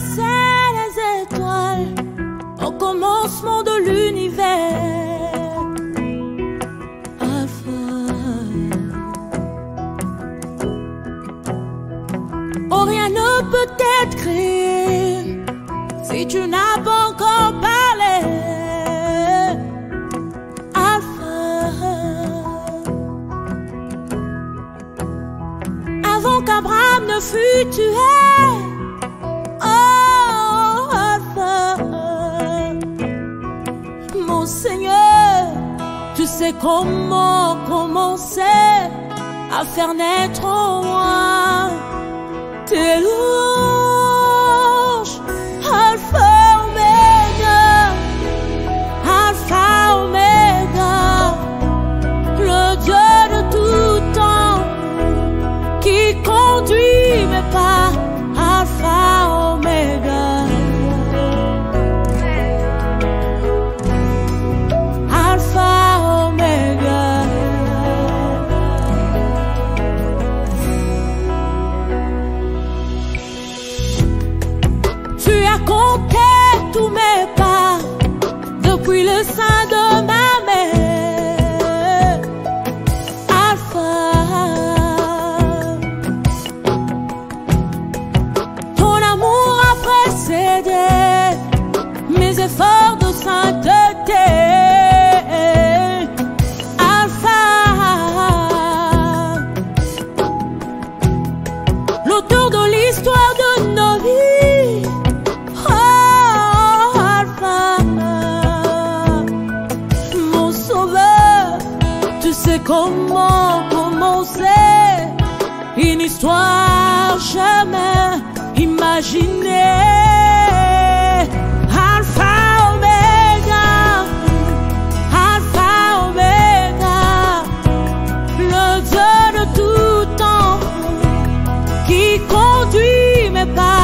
le ciel, les étoiles, au commencement de l'univers. Enfin, oh, rien ne peut être créé si tu n'as pas encore parlé. Avant qu'Abraham ne fût tué, sais comment commencer à faire naître en moi tes louanges. Alpha, Omega, Alpha, Omega, le Dieu de tout temps qui conduit mes pas. Alpha, excéder mes efforts de sainteté. Alpha, l'auteur de l'histoire de nos vies. Oh, Alpha, mon sauveur, tu sais comment commencer une histoire jamais imaginée. qui conduit mes pas.